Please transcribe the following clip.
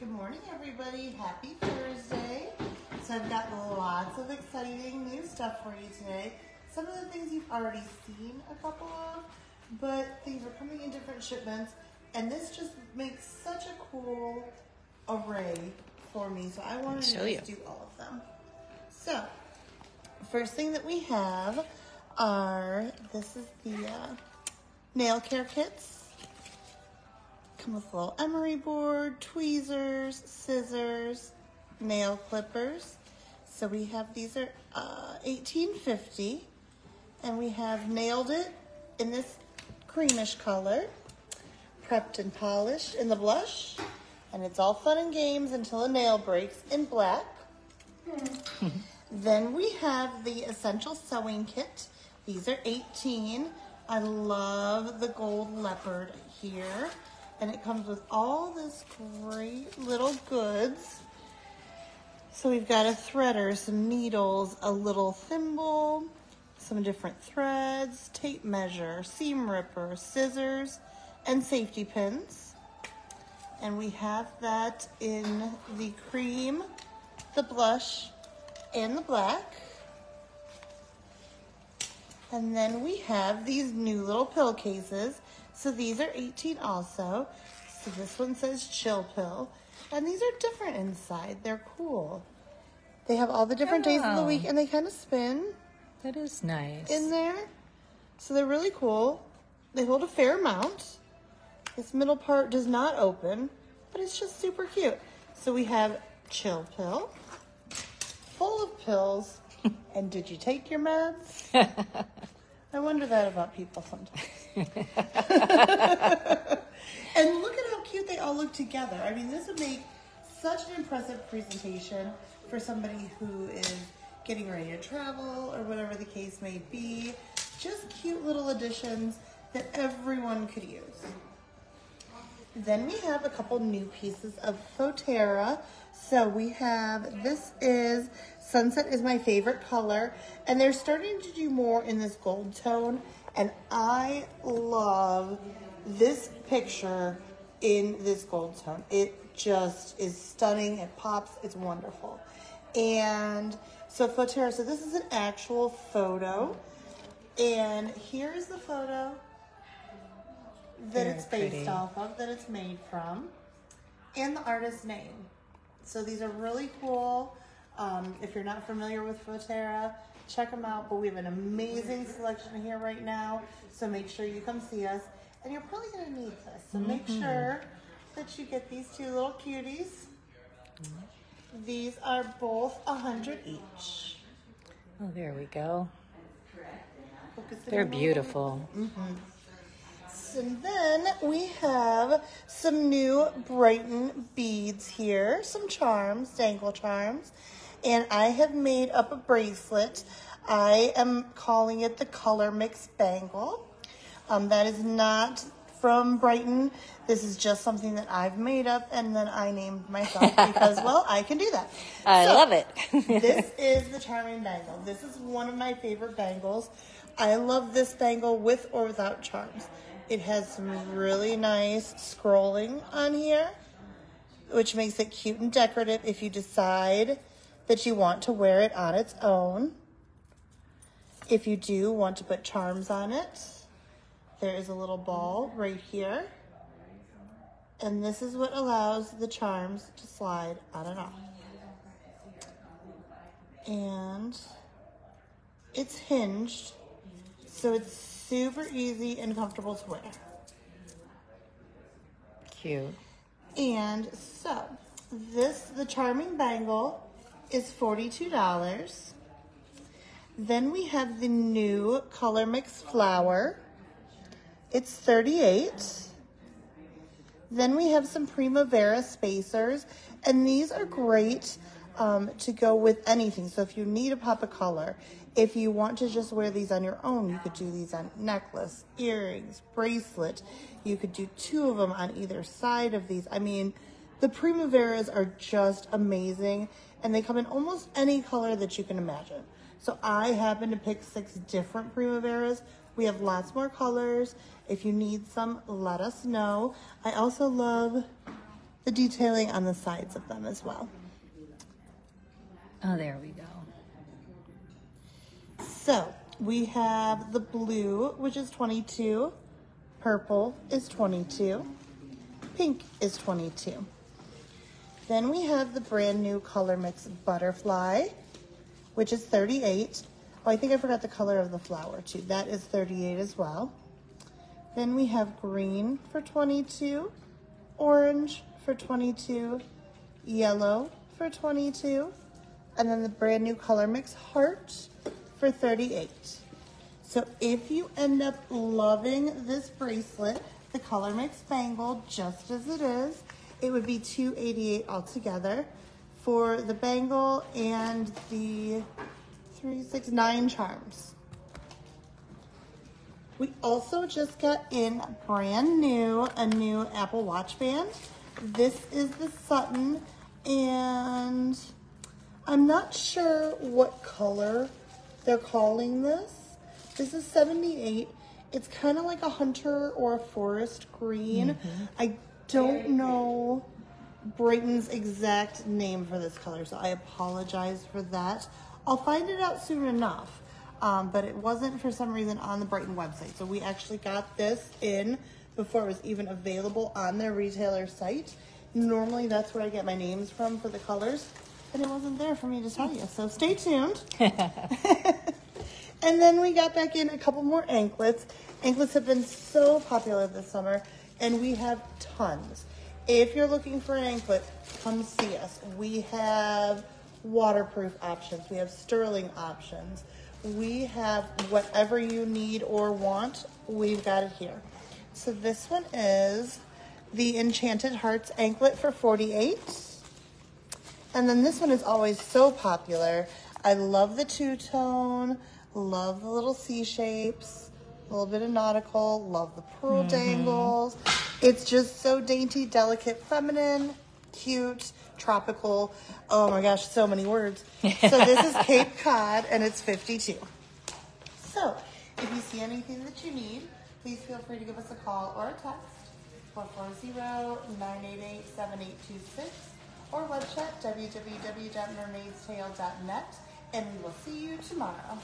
Good morning, everybody. Happy Thursday. So I've got lots of exciting new stuff for you today. Some of the things you've already seen a couple of, but things are coming in different shipments. And this just makes such a cool array for me. So I wanted Show to you. do all of them. So, first thing that we have are this is the uh, nail care kits. Come with a little emery board, tweezers, scissors, nail clippers. So we have these are uh, 1850, and we have nailed it in this creamish color, prepped and polished in the blush, and it's all fun and games until a nail breaks in black. Then we have the essential sewing kit. These are 18. I love the gold leopard here. And it comes with all this great little goods. So we've got a threader, some needles, a little thimble, some different threads, tape measure, seam ripper, scissors, and safety pins. And we have that in the cream, the blush, and the black. And then we have these new little pill cases. So these are 18 also. So this one says chill pill. And these are different inside. They're cool. They have all the different days of the week and they kind of spin That is nice. in there. So they're really cool. They hold a fair amount. This middle part does not open, but it's just super cute. So we have chill pill, full of pills. and did you take your meds? I wonder that about people sometimes. and look at how cute they all look together. I mean, this would make such an impressive presentation for somebody who is getting ready to travel or whatever the case may be. Just cute little additions that everyone could use. Then we have a couple new pieces of Fotera. So we have, this is, Sunset is my favorite color. And they're starting to do more in this gold tone. And I love this picture in this gold tone. It just is stunning. It pops. It's wonderful. And so Fotera, so this is an actual photo. And here's the photo that Very it's based pretty. off of, that it's made from, and the artist's name. So these are really cool. Um, if you're not familiar with Fotera, check them out. But we have an amazing selection here right now. So make sure you come see us. And you're probably going to need this. So make Mm-hmm. sure that you get these two little cuties. These are both a hundred each. oh, there we go. They're beautiful. a little. And then we have some new Brighton beads here, some charms, dangle charms. And I have made up a bracelet. I am calling it the Color Mix Bangle. Um, that is not from Brighton. This is just something that I've made up and then I named myself because, well, I can do that. I So- love it. this is the charming bangle. This is one of my favorite bangles. I love this bangle with or without charms. It has some really nice scrolling on here, which makes it cute and decorative if you decide that you want to wear it on its own. If you do want to put charms on it, there is a little ball right here. And this is what allows the charms to slide on and off and it's hinged so it's super easy and comfortable to wear. Cute. and so this the charming bangle is $42 then we have the new color mix flower. It's 38 then we have some Primavera spacers, and these are great um, to go with anything. So if you need a pop of color, if you want to just wear these on your own, you could do these on necklace, earrings, bracelet. You could do two of them on either side of these. I mean, the Primaveras are just amazing, and they come in almost any color that you can imagine. So I happen to pick six different Primaveras. We have lots more colors. If you need some, let us know. I also love the detailing on the sides of them as well. Oh, there we go. So we have the blue, which is 22, purple is 22, pink is 22. Then we have the brand new color mix butterfly, which is 38. Oh, I think I forgot the color of the flower too. That is 38 as well. Then we have green for 22, orange for 22, yellow for 22, and then the brand new color mix heart for 38. So if you end up loving this bracelet, the color mix bangle, just as it is, it would be 288 altogether for the bangle and the three, six, nine charms. We also just got in brand new, a new Apple Watch band. This is the Sutton, and I'm not sure what color they're calling this. This is 78. It's kind of like a hunter or a forest green. I don't know Brighton's exact name for this color, so I apologize for that. I'll find it out soon enough, um, but it wasn't for some reason on the Brighton website. So we actually got this in before it was even available on their retailer site. Normally, that's where I get my names from for the colors, and it wasn't there for me to tell you. So stay tuned. And then we got back in a couple more anklets. Anklets have been so popular this summer, and we have tons. If you're looking for an anklet, come see us. We have waterproof options, we have sterling options, we have whatever you need or want, we've got it here. So this one is the Enchanted Hearts anklet for 48. And then this one is always so popular. I love the two tone, love the little C shapes, a little bit of nautical, love the pearl mm-hmm. dangles. It's just so dainty, delicate, feminine, cute, tropical. Oh my gosh, so many words. So this is Cape Cod and it's 52. So if you see anything that you need, please feel free to give us a call or a text 440-988-7826 or webchat www.mermaidstale.net and we will see you tomorrow.